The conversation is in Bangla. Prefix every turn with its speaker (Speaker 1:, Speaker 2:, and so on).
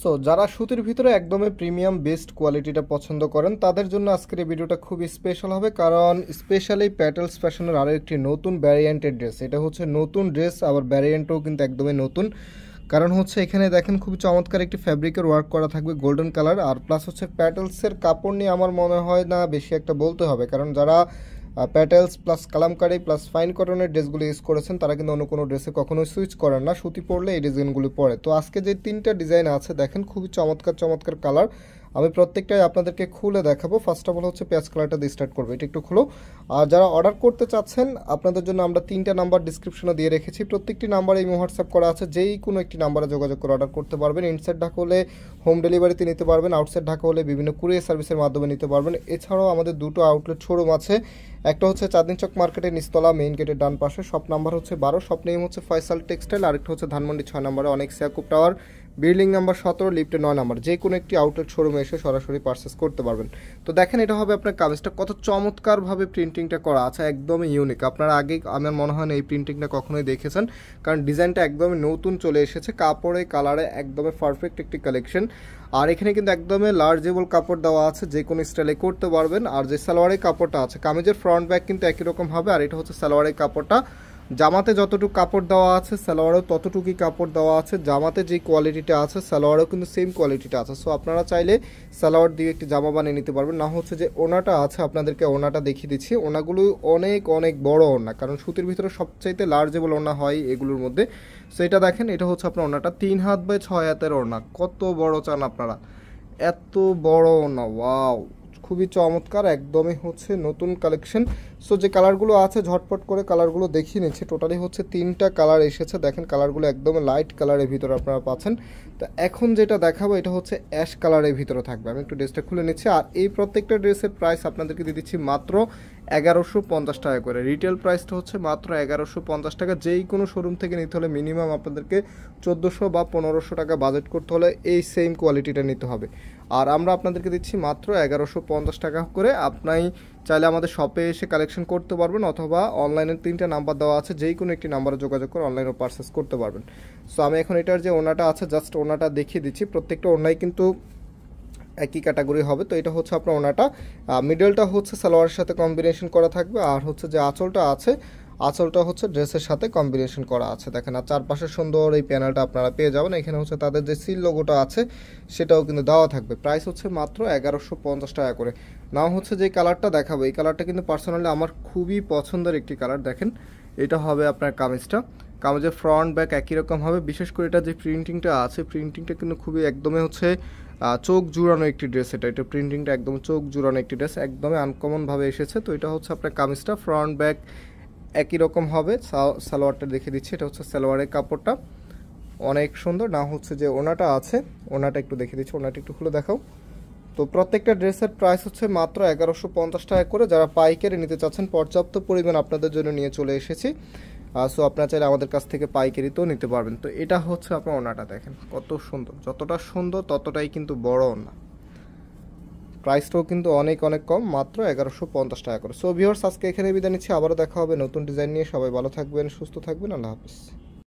Speaker 1: সো যারা সুতির ভিতরে একদমই প্রিমিয়াম বেস্ট কোয়ালিটিটা পছন্দ করেন, তাদের জন্য আজকের এই ভিডিওটা খুবই স্পেশাল হবে। কারণ স্পেশালি প্যাটেলস ফ্যাশনের আরও একটি নতুন ভ্যারিয়েন্টের ড্রেস এটা হচ্ছে নতুন ড্রেস আবার ভ্যারিয়েন্টও কিন্তু একদমই নতুন। কারণ হচ্ছে এখানে দেখেন খুব চমৎকার একটি ফ্যাব্রিকের ওয়ার্ক করা থাকবে গোল্ডেন কালার আর প্লাস হচ্ছে প্যাটেলসের কাপড় নিয়ে আমার মনে হয় না বেশি একটা বলতে হবে। কারণ যারা প্যাটেলস প্লাস কালামকারি প্লাস ফাইন কটনের ড্রেসগুলো ইউজ করেছেন, তারা কিন্তু অন্য কোনো ড্রেসে কখনোই সুইচ করেন না। সুতি পরলে এই ডিজাইনগুলি পরে। তো আজকে যে তিনটা ডিজাইন আছে, দেখেন খুবই চমৎকার চমৎকার কালার আমি প্রত্যেকটাই আপনাদেরকে খুলে দেখাবো। ফার্স্ট অফ অল হচ্ছে পেঁয়াজ কালারটা দিয়ে স্টার্ট করব। এটা একটু খুলো। আর যারা অর্ডার করতে চাচ্ছেন, আপনাদের জন্য আমরা তিনটা নাম্বার ডিসক্রিপশনে দিয়ে রেখেছি। প্রত্যেকটি নাম্বার এই হোয়াটসঅ্যাপ করা আছে। যেই কোনো একটি নাম্বারে যোগাযোগ করে অর্ডার করতে পারবেন। ইনসাইড ঢাকা হলে হোম ডেলিভারিতে নিতে পারবেন। আউটসাইড ঢাকা হলে বিভিন্ন কুরিয়ার সার্ভিসের মাধ্যমে নিতে পারবেন। এছাড়াও আমাদের দুটো আউটলেট শোরুম আছে। একটা হচ্ছে চাঁদিন চক মার্কেটের নিস্তলা মেইন গেটের ডান পাশে। শপ নাম্বার হচ্ছে বারো। শপ নেম হচ্ছে ফয়সাল টেক্সটাইল আরেকটা হচ্ছে ধানমন্ডি ছয় নম্বরে অনেক সিয়াকুব টাওয়ার বিল্ডিং নাম্বার সতেরো লিফটে নয় নাম্বার, যে কোনো একটি আউটলেট শোরুমে এসে সরাসরি পারচেস করতে পারবেন। তো দেখেন, এটা হবে আপনার কাগজটা। কত চমৎকারভাবে প্রিন্টিংটা করা আছে, একদমই ইউনিক আপনারা আগে আমার মনে হয় না এই প্রিন্টিংটা কখনোই দেখেছেন, কারণ ডিজাইনটা একদমই নতুন চলে এসেছে, কাপড়ে কালারে একদমই পারফেক্ট একটি কালেকশন আর এখানে কিন্তু একদমই লার্জেবল কাপড় দেওয়া আছে, যে কোনো স্টাইলে করতে পারবেন। আর যে সালোয়ারের কাপড়টা আছে, কামিজের ফ্রন্ট ব্যাক কিন্তু একই রকম হবে, আর এটা হচ্ছে সালোয়ারের কাপড়টা। জামাতে যতটুকু কাপড় দেওয়া আছে, সালোয়ারেও ততটুকুই কাপড় দেওয়া আছে। জামাতে যে কোয়ালিটিটা আছে, সালোয়ারেও কিন্তু সেম কোয়ালিটিটা আছে। সো আপনারা চাইলে সালোয়ার দিয়ে একটি জামা বানিয়ে নিতে পারবেন। না হচ্ছে যে ওনাটা আছে, আপনাদেরকে ওনাটা দেখিয়ে দিচ্ছি। ওনাগুলো অনেক অনেক বড় ওনা, কারণ সুতির ভিতরে সবচাইতে লার্জেবল ওনা হয় এগুলোর মধ্যে। সো এটা দেখেন, এটা হচ্ছে আপনার ওনাটা। তিন হাত বাই ছয় হাতের ওনা। কত বড় চান আপনারা? এত বড় ওনা ওয়াও খুবই চমৎকার, একদমই হচ্ছে নতুন কালেকশন সো যে কালারগুলো আছে, ঝটপট করে কালারগুলো দেখিয়ে নিচ্ছে। টোটালি হচ্ছে তিনটা কালার এসেছে। দেখেন কালারগুলো একদম লাইট কালারের ভিতরে আপনারা পাচ্ছেন। তো এখন যেটা দেখাবো, এটা হচ্ছে অ্যাশ কালারের ভিতরে থাকবে। আমি একটু ড্রেসটা খুলে নিচ্ছি। আর এই প্রত্যেকটা ড্রেসের প্রাইস আপনাদেরকে দিয়ে দিচ্ছি মাত্র এগারোশো পঞ্চাশ টাকা করে। রিটেল প্রাইসটা হচ্ছে মাত্র এগারোশো পঞ্চাশ টাকা। যেই কোনো শোরুম থেকে নিতে হলে মিনিমাম আপনাদেরকে চোদ্দোশো বা পনেরোশো টাকা বাজেট করতে হলে এই সেম কোয়ালিটিটা নিতে হবে। আর আমরা আপনাদেরকে দিচ্ছি মাত্র এগারোশো পঞ্চাশ টাকা করে। আপনি চাইলে আমাদের শপে এসে কালেকশন করতে পারবেন অথবা অনলাইনের তিনটা নাম্বার দেওয়া আছে। যেই কোনো একটি নাম্বারে যোগাযোগ করে অনলাইনে পারচেস করতে পারবেন। সো আমি এখন এটার যে ওনাটা আছে জাস্ট ওনাটা দেখিয়ে দিচ্ছি। প্রত্যেকটা ওনাই কিন্তু একই ক্যাটাগরি হবে, তো এটা হচ্ছে আপনার ওনাটা। মিডলটা হচ্ছে সালোয়ারের সাথে কম্বিনেশন করা থাকবে, আর হচ্ছে যে আঁচলটা আছে, আঁচলটা হচ্ছে ড্রেসের সাথে কম্বিনেশন করা আছে। দেখেন, আর চারপাশে সুন্দর এই প্যানেলটা আপনারা পেয়ে যাবেন। এখানে হচ্ছে তাদের যে সিল লোগোটা আছে, সেটাও কিন্তু দেওয়া থাকবে। প্রাইস হচ্ছে মাত্র এগারোশো পঞ্চাশ টাকা করে। নাও হচ্ছে যে কালারটা দেখাবো। এই কালারটা কিন্তু পার্সোনালি আমার খুবই পছন্দের একটি কালার দেখেন। এটা হবে আপনার কামিজটা। কামিজের ফ্রন্ট ব্যাক একই রকম হবে। বিশেষ করে এটা যে প্রিন্টিংটা আছে প্রিন্টিংটা কিন্তু খুবই একদমই হচ্ছে চোখ জুড়ানো একটি ড্রেস এটা। এটা প্রিন্টিংটা একদম চোখ জুড়ানো একটি ড্রেস একদমই আনকমনভাবে এসেছে। তো এটা হচ্ছে আপনার কামিজটা ফ্রন্ট ব্যাক একই রকম হবে। সালোয়ারটা দেখে দিচ্ছি, এটা হচ্ছে সালোয়ারের কাপড়টা। অনেক সুন্দর। না হচ্ছে যে ওনাটা আছে, ওনাটা একটু দেখে দিচ্ছি, ওনাটা একটু খুলে দেখাও। তো প্রত্যেকটা ড্রেসের প্রাইস হচ্ছে মাত্র এগারোশো পঞ্চাশ টাকা করে। যারা পাইকারি নিতে চাচ্ছেন, পর্যাপ্ত পরিমাণ আপনাদের জন্য নিয়ে চলে এসেছি। সো আপনার চাইলে আমাদের কাছ থেকে পাইকারি তো নিতে পারবেন। তো এটা হচ্ছে আপনার ওনাটা, দেখেন কত সুন্দর। যতটা সুন্দর, ততটাই কিন্তু বড় ওনা। প্রাইসটাও কিন্তু অনেক অনেক কম, মাত্র এগারোশো পঞ্চাশ টাকা করে। সো ভিওর্স আজকে এখানে বিদায় নিচ্ছি। আবারও দেখা হবে নতুন ডিজাইন নিয়ে। সবাই ভালো থাকবেন, সুস্থ থাকবেন। আল্লাহ হাফিজ।